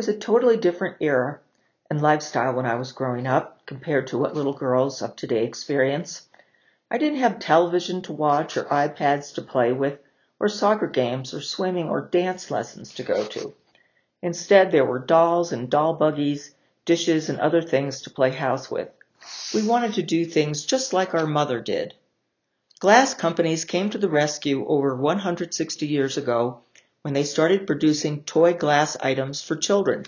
was a totally different era and lifestyle when I was growing up compared to what little girls of today experience. I didn't have television to watch or iPads to play with or soccer games or swimming or dance lessons to go to. Instead, there were dolls and doll buggies, dishes and other things to play house with. We wanted to do things just like our mother did. Glass companies came to the rescue over 160 years ago when they started producing toy glass items for children.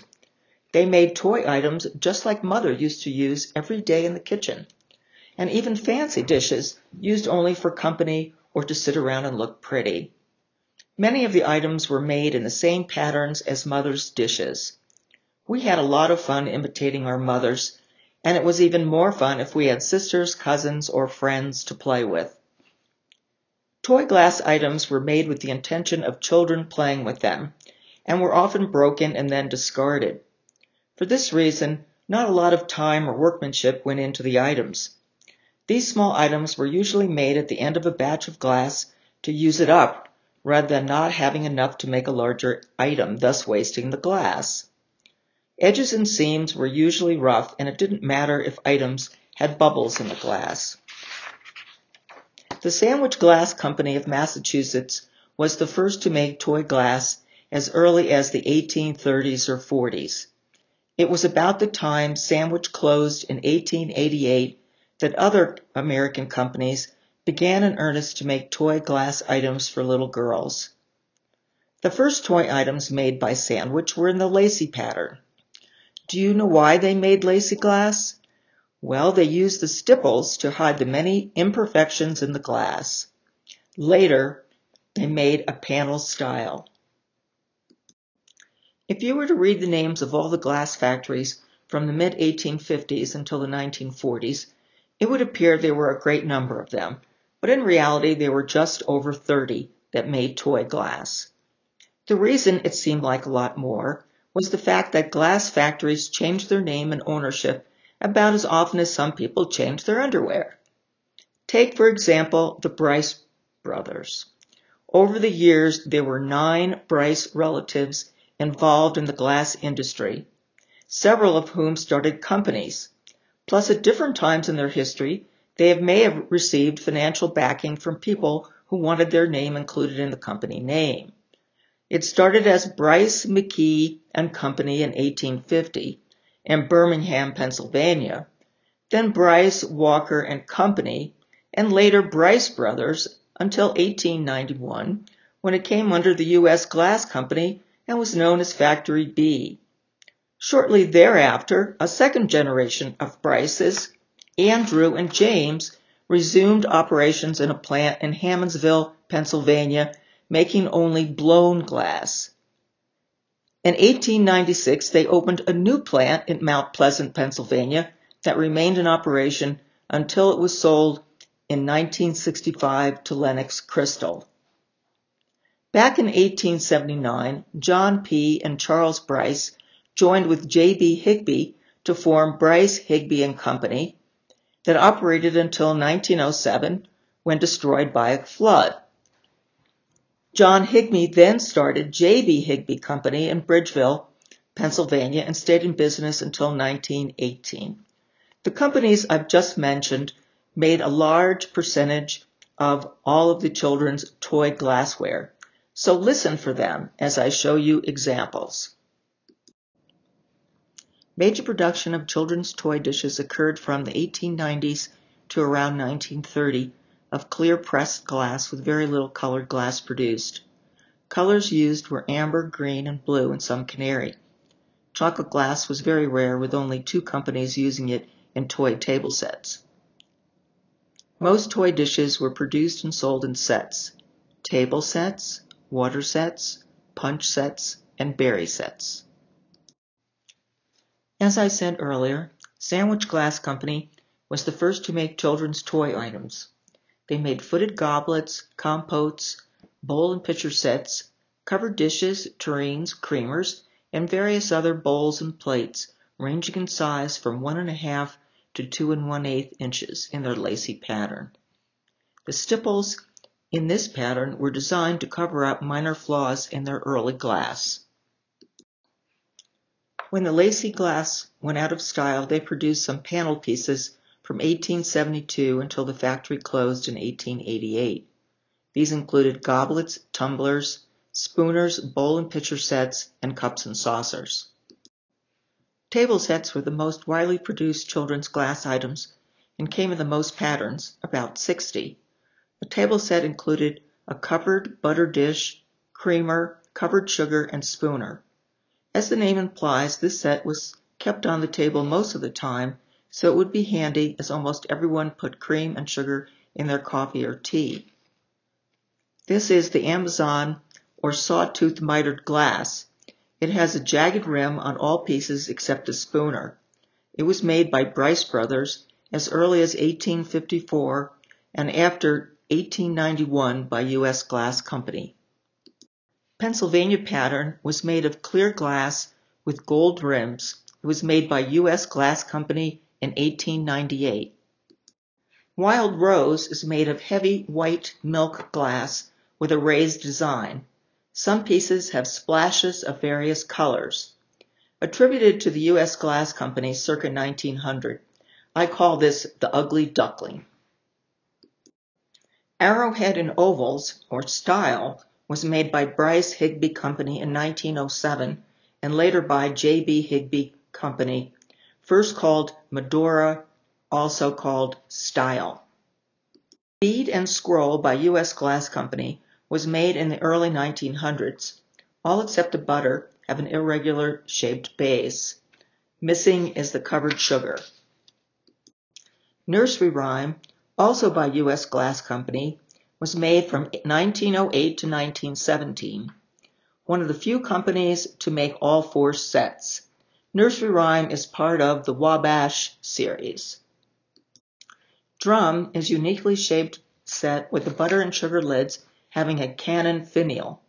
They made toy items just like mother used to use every day in the kitchen, and even fancy dishes used only for company or to sit around and look pretty. Many of the items were made in the same patterns as mother's dishes. We had a lot of fun imitating our mothers, and it was even more fun if we had sisters, cousins, or friends to play with. Toy glass items were made with the intention of children playing with them, and were often broken and then discarded. For this reason, not a lot of time or workmanship went into the items. These small items were usually made at the end of a batch of glass to use it up, rather than not having enough to make a larger item, thus wasting the glass. Edges and seams were usually rough, and it didn't matter if items had bubbles in the glass. The Sandwich Glass Company of Massachusetts was the first to make toy glass as early as the 1830s or 40s. It was about the time Sandwich closed in 1888 that other American companies began in earnest to make toy glass items for little girls. The first toy items made by Sandwich were in the lacy pattern. Do you know why they made lacy glass? Well, they used the stipples to hide the many imperfections in the glass. Later, they made a panel style. If you were to read the names of all the glass factories from the mid 1850s until the 1940s, it would appear there were a great number of them, but in reality there were just over 30 that made toy glass. The reason it seemed like a lot more was the fact that glass factories changed their name and ownership about as often as some people change their underwear. Take, for example, the Bryce brothers. Over the years, there were nine Bryce relatives involved in the glass industry, several of whom started companies. Plus, at different times in their history, they may have received financial backing from people who wanted their name included in the company name. It started as Bryce McKee and Company in 1850 in Birmingham, Pennsylvania, then Bryce, Walker and Company, and later Bryce Brothers until 1891 when it came under the U.S. Glass Company and was known as Factory B. Shortly thereafter, a second generation of Bryces, Andrew and James, resumed operations in a plant in Hammondsville, Pennsylvania, making only blown glass. In 1896, they opened a new plant in Mount Pleasant, Pennsylvania, that remained in operation until it was sold in 1965 to Lenox Crystal. Back in 1879, John P. and Charles Bryce joined with J.B. Higbee to form Bryce, Higbee and Company that operated until 1907 when destroyed by a flood. John Higbee then started J.B. Higbee Company in Bridgeville, Pennsylvania, and stayed in business until 1918. The companies I've just mentioned made a large percentage of all of the children's toy glassware. So listen for them as I show you examples. Major production of children's toy dishes occurred from the 1890s to around 1930 of clear pressed glass with very little colored glass produced. Colors used were amber, green, and blue, and some canary. Chocolate glass was very rare, with only two companies using it in toy table sets. Most toy dishes were produced and sold in sets table sets, water sets, punch sets, and berry sets. As I said earlier, Sandwich Glass Company was the first to make children's toy items. They made footed goblets, compotes, bowl and pitcher sets, covered dishes, tureens, creamers, and various other bowls and plates, ranging in size from one and a half to two and one eighth inches in their lacy pattern. The stipples in this pattern were designed to cover up minor flaws in their early glass. When the lacy glass went out of style, they produced some panel pieces from 1872 until the factory closed in 1888. These included goblets, tumblers, spooners, bowl and pitcher sets, and cups and saucers. Table sets were the most widely produced children's glass items and came in the most patterns, about 60. A table set included a covered butter dish, creamer, covered sugar, and spooner. As the name implies, this set was kept on the table most of the time, so it would be handy as almost everyone put cream and sugar in their coffee or tea. This is the Amazon or sawtooth mitered glass. It has a jagged rim on all pieces except the spooner. It was made by Bryce Brothers as early as 1854 and after 1891 by U.S. Glass Company. Pennsylvania pattern was made of clear glass with gold rims. It was made by U.S. Glass Company in 1898. Wild Rose is made of heavy white milk glass with a raised design. Some pieces have splashes of various colors. Attributed to the U.S. Glass Company circa 1900, I call this the ugly duckling. Arrowhead in ovals, or style, was made by Bryce Higbee Company in 1907 and later by J.B. Higbee Company, first called Medora, also called Style. Bead and Scroll by U.S. Glass Company was made in the early 1900s. All except the butter have an irregular shaped base. Missing is the covered sugar. Nursery Rhyme, also by U.S. Glass Company, was made from 1908 to 1917. One of the few companies to make all four sets. Nursery Rhyme is part of the Wabash series. Drum is uniquely shaped set with the butter and sugar lids having a cannon finial.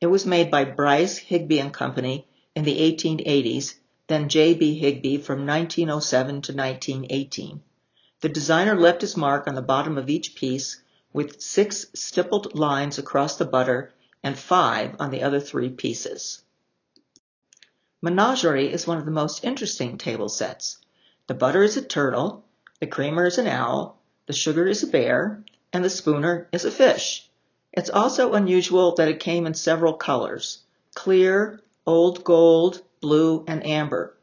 It was made by Bryce, Higbee and Company in the 1880s, then J.B. Higbee from 1907 to 1918. The designer left his mark on the bottom of each piece with six stippled lines across the butter and five on the other three pieces. Menagerie is one of the most interesting table sets. The butter is a turtle, the creamer is an owl, the sugar is a bear, and the spooner is a fish. It's also unusual that it came in several colors, clear, old gold, blue, and amber.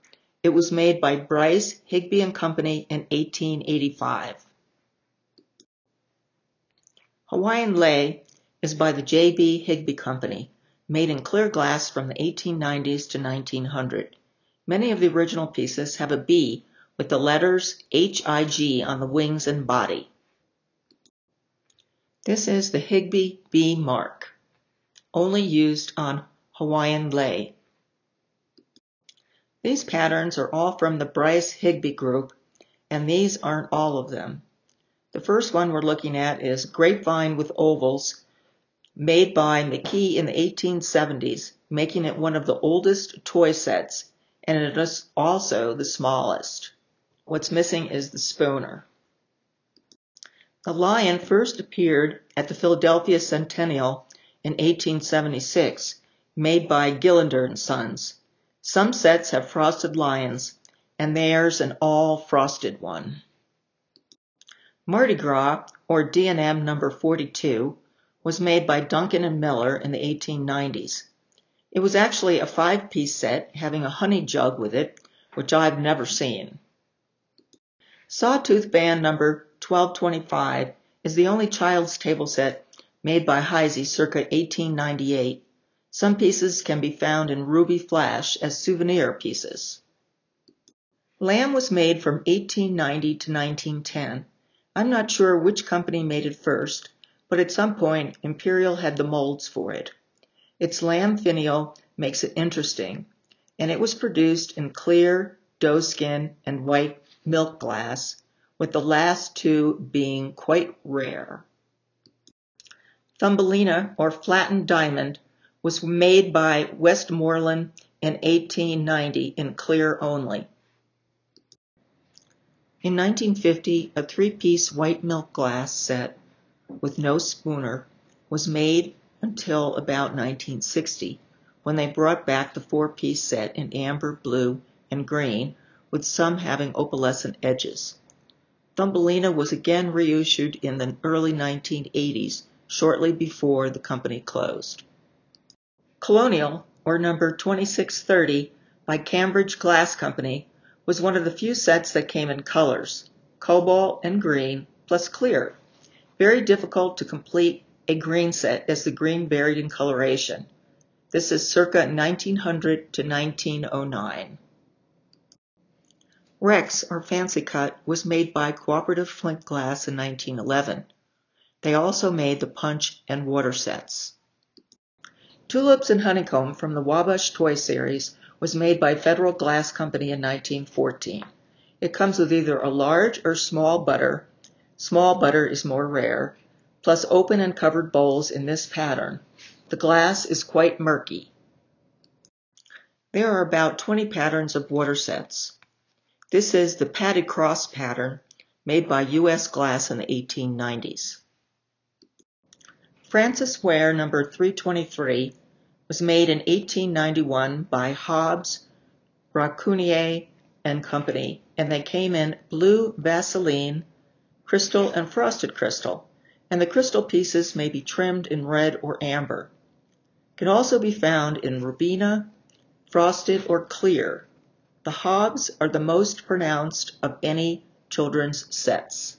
It was made by Bryce, Higbee and Company in 1885. Hawaiian Lei is by the J. B. Higbee Company, made in clear glass from the 1890s to 1900. Many of the original pieces have a bee with the letters HIG on the wings and body. This is the Higbee bee mark, only used on Hawaiian Lei. These patterns are all from the Bryce Higbee group, and these aren't all of them. The first one we're looking at is Grapevine with Ovals, made by McKee in the 1870s, making it one of the oldest toy sets, and it is also the smallest. What's missing is the spooner. The lion first appeared at the Philadelphia Centennial in 1876, made by Gillinder and Sons. Some sets have frosted lions, and there's an all frosted one. Mardi Gras, or D&M number 42, was made by Duncan and Miller in the 1890s. It was actually a five-piece set having a honey jug with it, which I've never seen. Sawtooth Band number 1225 is the only child's table set made by Heisey circa 1898. Some pieces can be found in ruby flash as souvenir pieces. Lamb was made from 1890 to 1910 I'm not sure which company made it first, but at some point Imperial had the molds for it. Its lamb finial makes it interesting, and it was produced in clear doeskin and white milk glass, with the last two being quite rare. Thumbelina, or flattened diamond, was made by Westmoreland in 1890 in clear only. In 1950 a three-piece white milk glass set with no spooner was made until about 1960, when they brought back the four-piece set in amber, blue, and green, with some having opalescent edges. Thumbelina was again reissued in the early 1980s, shortly before the company closed. Colonial, or number 2630, by Cambridge Glass Company, was one of the few sets that came in colors, cobalt and green, plus clear. Very difficult to complete a green set as the green varied in coloration. This is circa 1900 to 1909. Rex, or Fancy Cut, was made by Cooperative Flint Glass in 1911. They also made the punch and water sets. Tulips and Honeycomb from the Wabash Toy Series was made by Federal Glass Company in 1914. It comes with either a large or small butter. Small butter is more rare, plus open and covered bowls in this pattern. The glass is quite murky. There are about 20 patterns of water sets. This is the padded cross pattern made by U.S. Glass in the 1890s. Frances Ware number 323 was made in 1891 by Hobbs, Brockunier and Company, and they came in blue Vaseline, crystal, and frosted crystal, and the crystal pieces may be trimmed in red or amber. Can also be found in Rubina, frosted, or clear. The Hobbs are the most pronounced of any children's sets.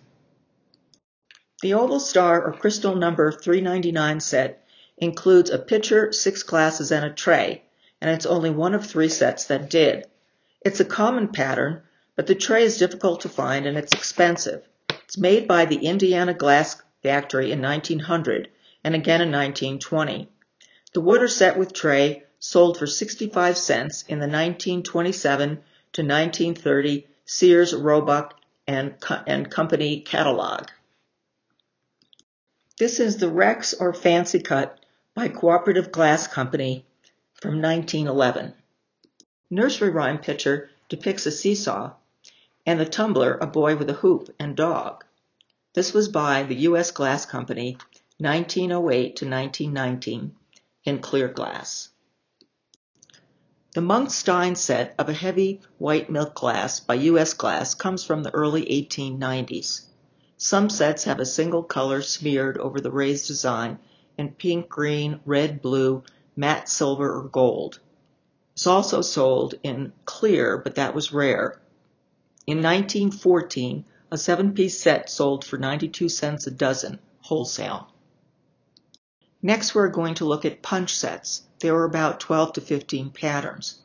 The Oval Star or Crystal number 399 set includes a pitcher, six glasses, and a tray, and it's only one of three sets that did. It's a common pattern, but the tray is difficult to find and it's expensive. It's made by the Indiana Glass Factory in 1900 and again in 1920. The water set with tray sold for 65 cents in the 1927 to 1930 Sears Roebuck and, Co and Company catalog. This is the Rex or Fancy Cut by Cooperative Glass Company from 1911. Nursery rhyme picture depicts a seesaw and the tumbler a boy with a hoop and dog. This was by the U.S. Glass Company 1908 to 1919 in clear glass. The Stein set of a heavy white milk glass by U.S. Glass comes from the early 1890s. Some sets have a single color smeared over the raised design in pink, green, red, blue, matte silver, or gold. It's also sold in clear, but that was rare. In 1914, a seven-piece set sold for 92 cents a dozen, wholesale. Next, we're going to look at punch sets. There were about 12 to 15 patterns.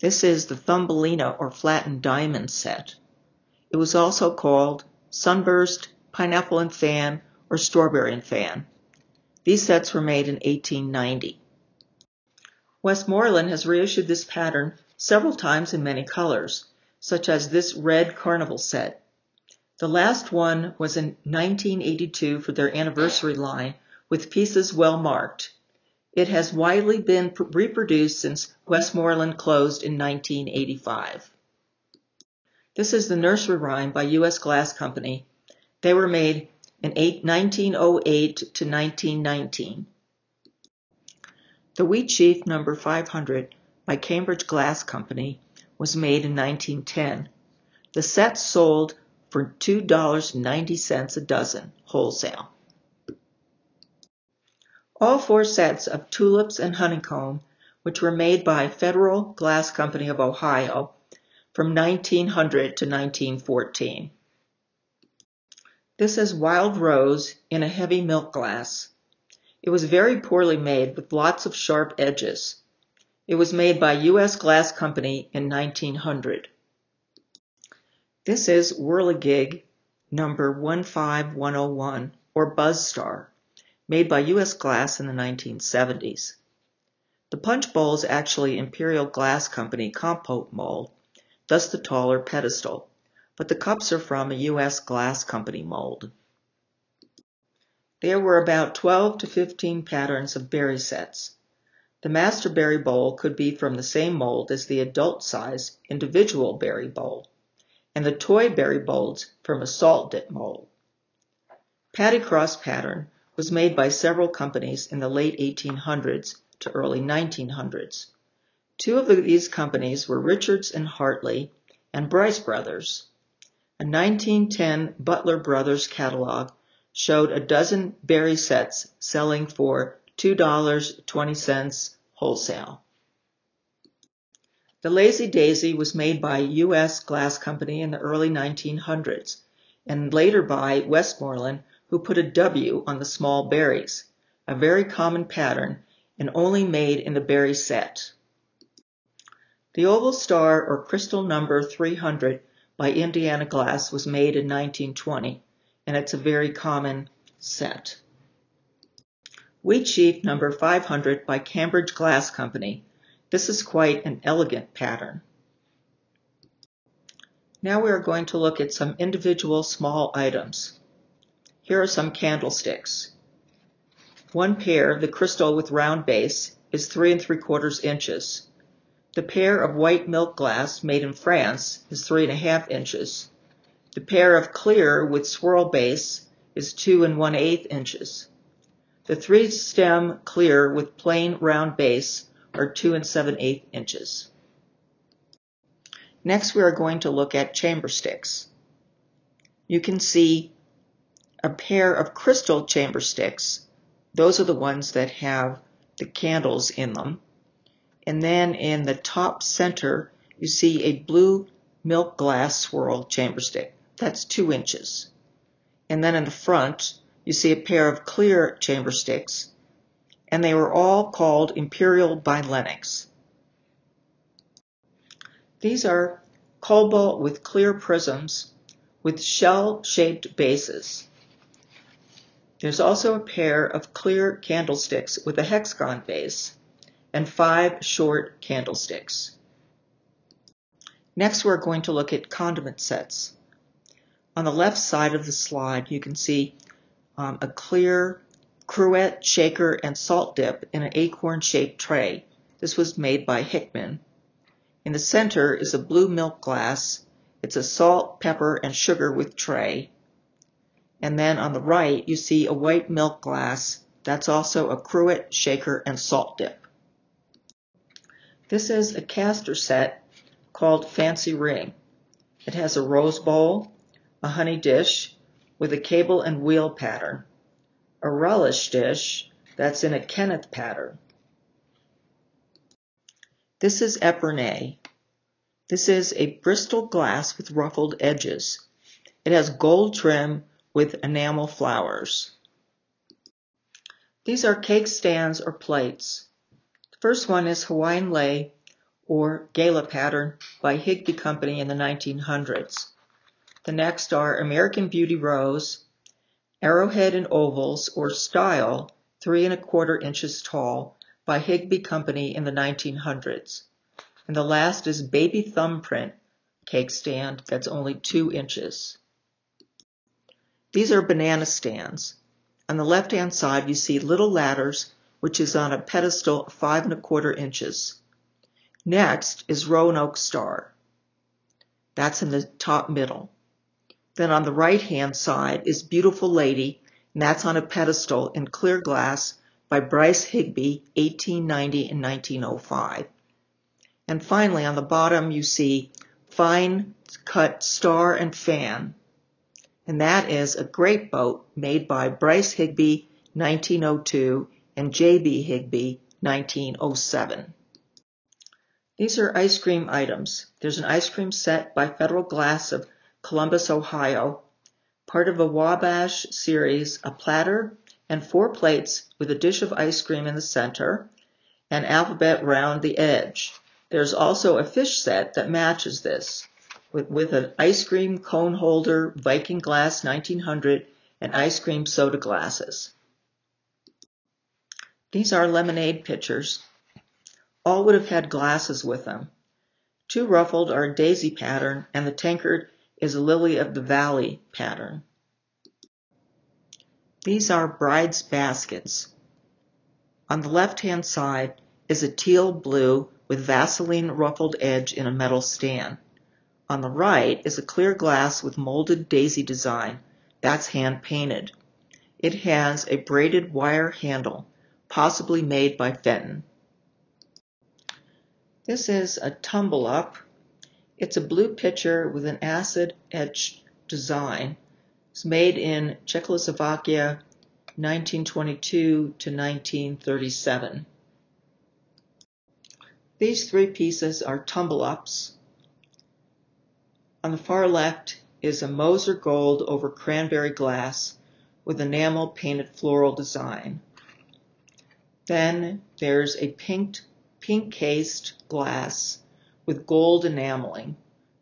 This is the Thumbelina or flattened diamond set. It was also called Sunburst, Pineapple and Fan, or Strawberry and Fan. These sets were made in 1890. Westmoreland has reissued this pattern several times in many colors, such as this red carnival set. The last one was in 1982 for their anniversary line with pieces well marked. It has widely been reproduced since Westmoreland closed in 1985. This is the nursery rhyme by U.S. Glass Company. They were made in 1908 to 1919. The Wheatsheaf number 500 by Cambridge Glass Company was made in 1910. The set sold for $2.90 a dozen, wholesale. All four sets of tulips and honeycomb, which were made by Federal Glass Company of Ohio from 1900 to 1914. This is Wild Rose in a heavy milk glass. It was very poorly made with lots of sharp edges. It was made by U.S. Glass Company in 1900. This is Whirligig number 15101 or Buzz Star, made by U.S. Glass in the 1970s. The punch bowl is actually Imperial Glass Company compote mold, thus the taller pedestal but the cups are from a U.S. glass company mold. There were about 12 to 15 patterns of berry sets. The master berry bowl could be from the same mold as the adult size individual berry bowl, and the toy berry bowls from a salt dip mold. Pattee Cross pattern was made by several companies in the late 1800s to early 1900s. Two of these companies were Richards and Hartley and Bryce Brothers. A 1910 Butler Brothers catalog showed a dozen berry sets selling for $2.20 wholesale. The Lazy Daisy was made by U.S. Glass Company in the early 1900s and later by Westmoreland who put a W on the small berries, a very common pattern and only made in the berry set. The oval star or crystal number 300 by Indiana Glass was made in 1920 and it's a very common set. Wheatsheaf number 500 by Cambridge Glass Company. This is quite an elegant pattern. Now we are going to look at some individual small items. Here are some candlesticks. One pair, the crystal with round base, is three and three quarters inches. The pair of white milk glass made in France is three and a half inches. The pair of clear with swirl base is two and one eighth inches. The three stem clear with plain round base are two and seven eighth inches. Next we are going to look at chamber sticks. You can see a pair of crystal chamber sticks. Those are the ones that have the candles in them. And then in the top center, you see a blue milk glass swirl chamber stick. That's two inches. And then in the front, you see a pair of clear chamber sticks. And they were all called Imperial by Lenox. These are cobalt with clear prisms with shell-shaped bases. There's also a pair of clear candlesticks with a hexagon base and five short candlesticks. Next, we're going to look at condiment sets. On the left side of the slide, you can see um, a clear cruet, shaker, and salt dip in an acorn-shaped tray. This was made by Hickman. In the center is a blue milk glass. It's a salt, pepper, and sugar with tray. And then on the right, you see a white milk glass. That's also a cruet, shaker, and salt dip. This is a caster set called Fancy Ring. It has a rose bowl, a honey dish with a cable and wheel pattern, a relish dish that's in a Kenneth pattern. This is epergne. This is a Bristol glass with ruffled edges. It has gold trim with enamel flowers. These are cake stands or plates. The first one is Hawaiian lei or gala pattern by Higbee Company in the 1900s. The next are American Beauty Rose, Arrowhead and Ovals or Style, three and a quarter inches tall, by Higbee Company in the 1900s. And the last is Baby Thumbprint cake stand that's only two inches. These are banana stands. On the left-hand side, you see little ladders, which is on a pedestal five and a quarter inches. Next is Roanoke Star. That's in the top middle. Then on the right-hand side is Beautiful Lady, and that's on a pedestal in clear glass by Bryce Higbee, 1890 and 1905. And finally, on the bottom, you see Fine Cut Star and Fan, and that is a great boat made by Bryce Higbee, 1902, and J.B. Higbee, 1907. These are ice cream items. There's an ice cream set by Federal Glass of Columbus, Ohio, part of a Wabash series, a platter and four plates with a dish of ice cream in the center and alphabet round the edge. There's also a fish set that matches this with, with an ice cream cone holder, Viking glass 1900, and ice cream soda glasses. These are lemonade pitchers. All would have had glasses with them. Two ruffled are daisy pattern, and the tankard is a lily of the valley pattern. These are bride's baskets. On the left-hand side is a teal blue with Vaseline ruffled edge in a metal stand. On the right is a clear glass with molded daisy design. That's hand painted. It has a braided wire handle, possibly made by Fenton. This is a tumble up. It's a blue pitcher with an acid etched design. It's made in Czechoslovakia 1922 to 1937. These three pieces are tumble ups. On the far left is a Moser gold over cranberry glass with enamel painted floral design. Then there's a pink, pink cased glass with gold enameling,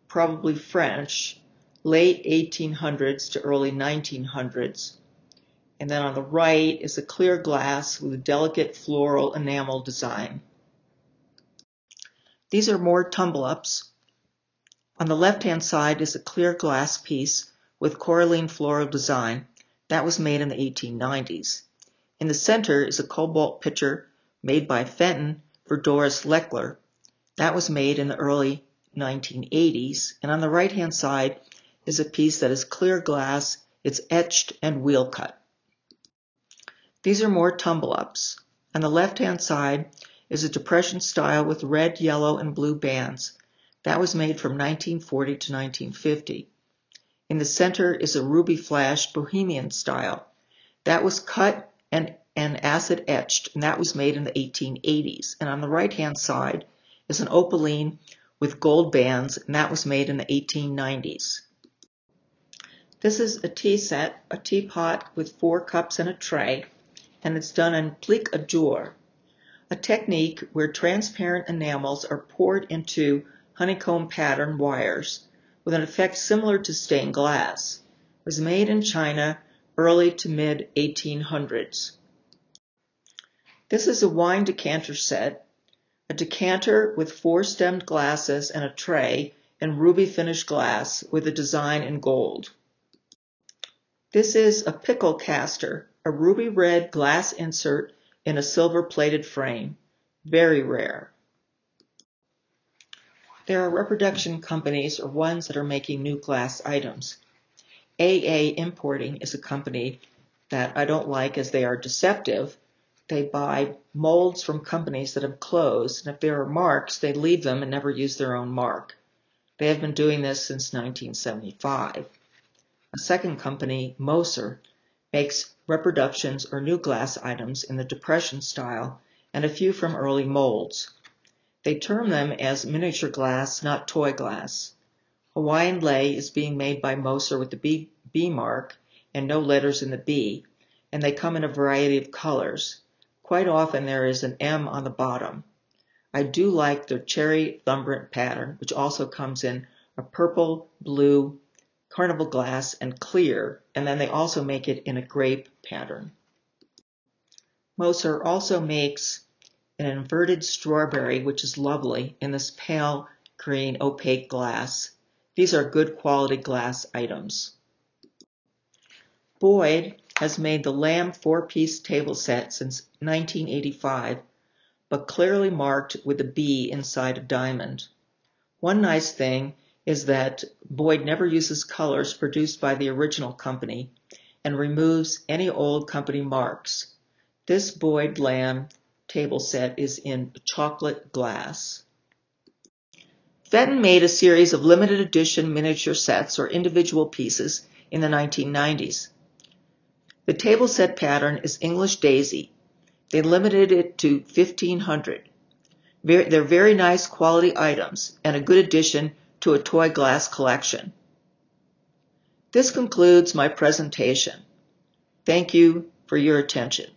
probably French, late 1800s to early 1900s. And then on the right is a clear glass with a delicate floral enamel design. These are more tumble ups. On the left hand side is a clear glass piece with coralline floral design that was made in the 1890s. In the center is a cobalt pitcher made by Fenton for Doris Lechler. That was made in the early 1980s. And on the right hand side is a piece that is clear glass, it's etched and wheel cut. These are more tumble ups. On the left hand side is a depression style with red, yellow, and blue bands. That was made from 1940 to 1950. In the center is a ruby flash bohemian style. That was cut and, and acid etched, and that was made in the 1880s. And on the right hand side is an opaline with gold bands, and that was made in the 1890s. This is a tea set, a teapot with four cups and a tray, and it's done in plique à jour, a technique where transparent enamels are poured into honeycomb pattern wires with an effect similar to stained glass. It was made in China early to mid 1800s. This is a wine decanter set, a decanter with four stemmed glasses and a tray in ruby finished glass with a design in gold. This is a pickle caster, a ruby red glass insert in a silver plated frame. Very rare. There are reproduction companies or ones that are making new glass items. AA Importing is a company that I don't like as they are deceptive. They buy molds from companies that have closed, and if there are marks, they leave them and never use their own mark. They have been doing this since 1975. A second company, Mosser, makes reproductions or new glass items in the Depression style and a few from early molds. They term them as miniature glass, not toy glass. Hawaiian lei is being made by Mosser with the B, B mark and no letters in the B, and they come in a variety of colors. Quite often there is an M on the bottom. I do like the cherry thumbprint pattern, which also comes in a purple, blue, carnival glass, and clear, and then they also make it in a grape pattern. Mosser also makes an inverted strawberry, which is lovely, in this pale green opaque glass. These are good quality glass items. Boyd has made the lamb four-piece table set since 1985, but clearly marked with a B inside a diamond. One nice thing is that Boyd never uses colors produced by the original company and removes any old company marks. This Boyd lamb table set is in chocolate glass. Fenton made a series of limited edition miniature sets or individual pieces in the 1990s. The table set pattern is English daisy. They limited it to 1500. They're very nice quality items and a good addition to a toy glass collection. This concludes my presentation. Thank you for your attention.